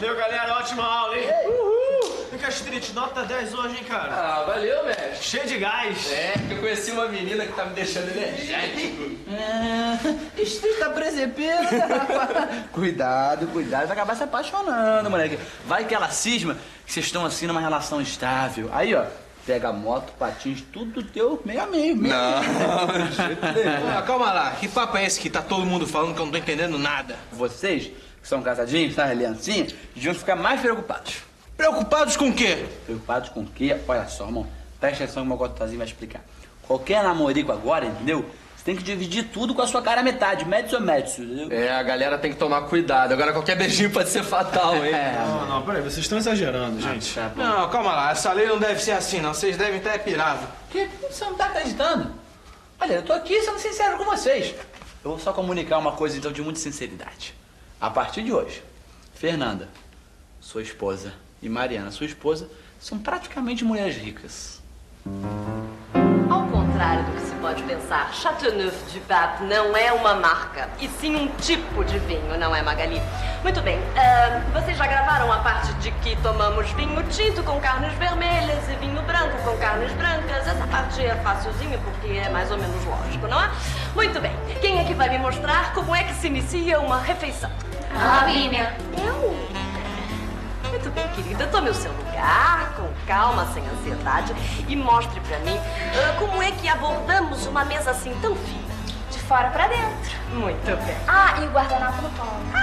Valeu, galera. Ótima aula, hein? Uhul! Cá, Street. Nota 10 hoje, hein, cara? Ah, valeu, mestre. Cheio de gás. É, eu conheci uma menina que tá me deixando energético. É, estrita presepeira. cuidado, cuidado, vai acabar se apaixonando, moleque. Vai que ela cisma que vocês estão assim numa relação estável. Aí, ó, pega moto, patins, tudo teu meio a meio. meio meio. De jeito nenhum. Ah, calma lá, que papo é esse que tá todo mundo falando que eu não tô entendendo nada? Vocês, que são casadinhos, tá, aliancinha, deviam ficar mais preocupados. Preocupados com o quê? Preocupados com o quê? Olha só, irmão, presta atenção que o meu gostosinho vai explicar. Qualquer namorico agora, entendeu? Você tem que dividir tudo com a sua cara metade, médios ou médios, entendeu? É, a galera tem que tomar cuidado. Agora qualquer beijinho pode ser fatal, hein? É, Não, não, peraí. Vocês estão exagerando, gente. tá. Não, calma lá, essa lei não deve ser assim, não. Vocês devem estar pirados. Que? Você não tá acreditando? Olha, eu tô aqui sendo sincero com vocês. Eu vou só comunicar uma coisa, então, de muita sinceridade. A partir de hoje, Fernanda, sua esposa, e Mariana, sua esposa, são praticamente mulheres ricas. Ao contrário do que se pode pensar, Chateauneuf du Pape não é uma marca, e sim um tipo de vinho, não é, Magali? Muito bem, ah, vocês já gravaram a parte de que tomamos vinho tinto com carnes vermelhas e vinho branco com carnes brancas. Parte é facilzinha porque é mais ou menos lógico, não é? Muito bem, quem é que vai me mostrar como é que se inicia uma refeição? Lavínia. Eu? Muito bem, querida. Tome o seu lugar, com calma, sem ansiedade, e mostre pra mim ah, como é que abordamos uma mesa assim tão fina. De fora pra dentro. Muito bem. Ah, e o guardanapo no pão.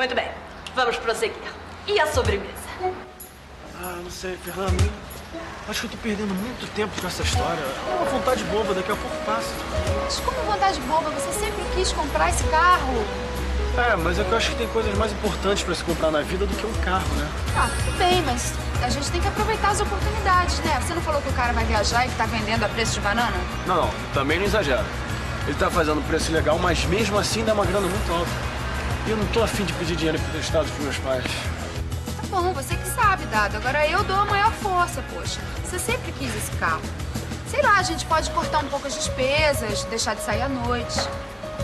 Muito bem, vamos prosseguir. E a sobremesa? Ah, não sei, Fernando. Acho que eu tô perdendo muito tempo com essa história. É uma vontade boba, daqui a pouco passa. Mas como vontade boba, você sempre quis comprar esse carro. É, mas é que eu acho que tem coisas mais importantes pra se comprar na vida do que um carro, né? Ah, tudo bem, mas a gente tem que aproveitar as oportunidades, né? Você não falou que o cara vai viajar e que tá vendendo a preço de banana? Não, não, também não exagera. Ele tá fazendo um preço legal, mas mesmo assim dá uma grana muito alta. E eu não tô afim de pedir dinheiro emprestado pros meus pais. Tá bom, você que sabe, Dado. Agora eu dou a maior força, poxa. Você sempre quis esse carro. Sei lá, a gente pode cortar um pouco as despesas, deixar de sair à noite.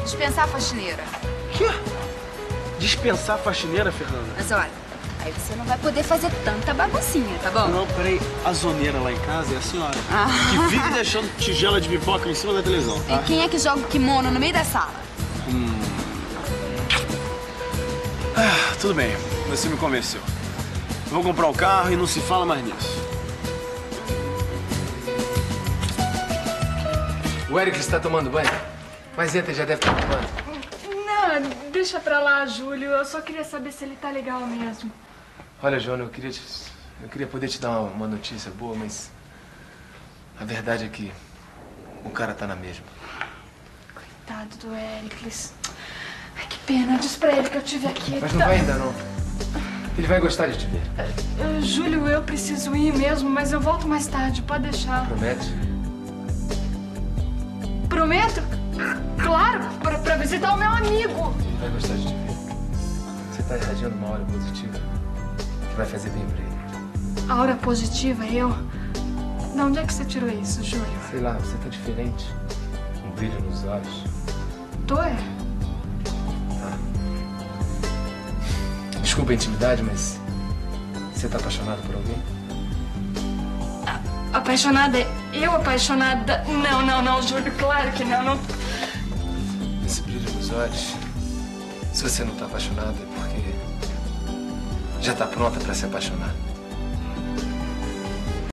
Dispensar a faxineira. Quê? Dispensar a faxineira, Fernanda? Mas olha, aí você não vai poder fazer tanta baguncinha, tá bom? Não, peraí. A zoneira lá em casa é a senhora. Ah. Que vive deixando tigela de pipoca em cima da televisão, E tá? quem é que joga o kimono no meio da sala? Ah, tudo bem, você me convenceu. Vou comprar o carro e não se fala mais nisso. O Eric está tomando banho? Mas entra, já deve estar tomando. Não, deixa pra lá, Júlio. Eu só queria saber se ele tá legal mesmo. Olha, Joana, eu queria, te- eu queria poder te dar uma, uma notícia boa, mas a verdade é que o cara tá na mesma. Coitado do Éricles. Pena. Diz pra ele que eu tive aqui. Mas não Tá- vai ainda, não. Ele vai gostar de te ver. Eh, Júlio, eu preciso ir mesmo, mas eu volto mais tarde. Pode deixar. Promete? Prometo? Claro, pra, pra visitar o meu amigo. Ele vai gostar de te ver. Você tá irradiando uma aura positiva que vai fazer bem pra ele. Aura positiva, eu? De onde é que você tirou isso, Júlio? Sei lá, você tá diferente. Um brilho nos olhos. Tô, é? Desculpa a intimidade, mas você tá apaixonado por alguém? Apaixonada? Eu apaixonada? Não, não, não, Júlio. Claro que não. não. Esse brilho nos olhos. Se você não tá apaixonado é porque já tá pronta pra se apaixonar.